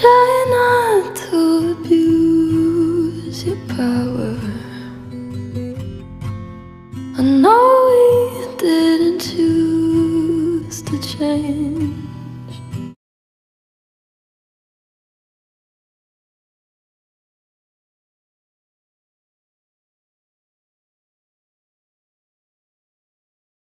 Try not to abuse your power. I know we didn't choose to change.